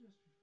just